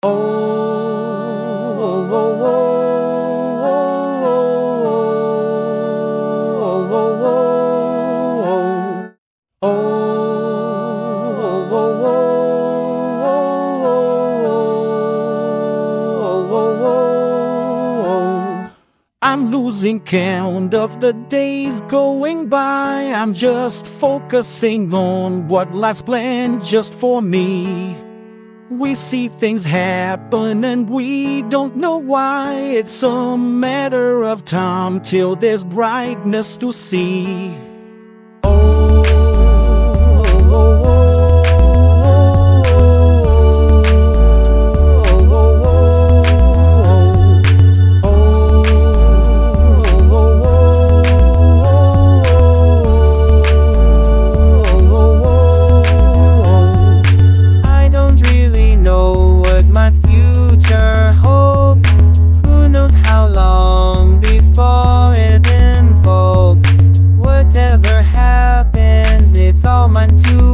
Oh, oh, oh, oh, oh, I'm losing count of the days going by. I'm just focusing on what life's planned just for me. We see things happen and we don't know why. It's a matter of time till there's brightness to see. Mine to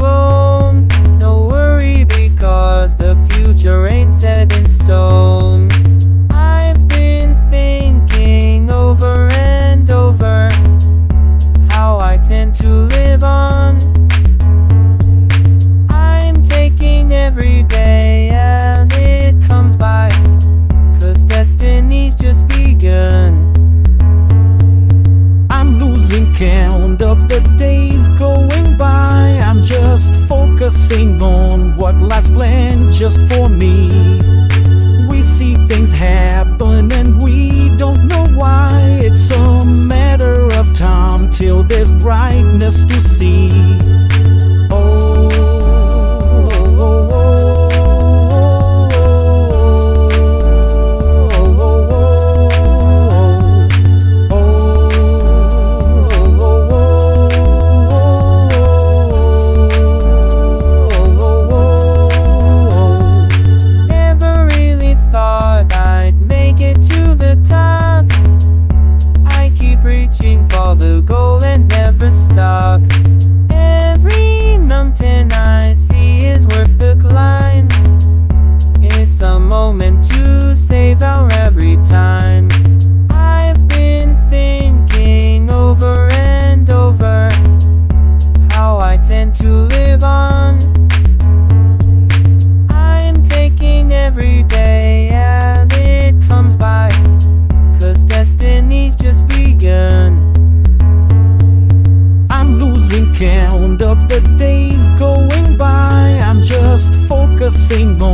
focusing on what life's planned just for me. We see things happen and we don't know why. It's a matter of time till there's brightness to see.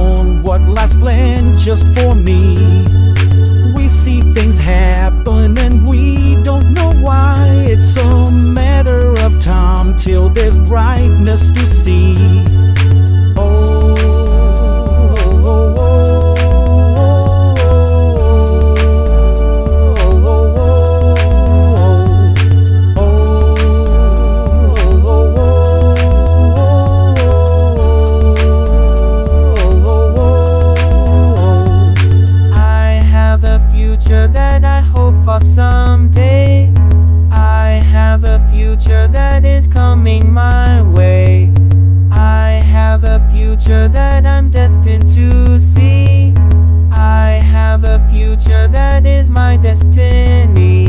On what life's planned just for me. We see things happen and we don't know why. It's a matter of time till there's brightness to see. future that I hope for someday. I have a future that is coming my way. I have a future that I'm destined to see. I have a future that is my destiny.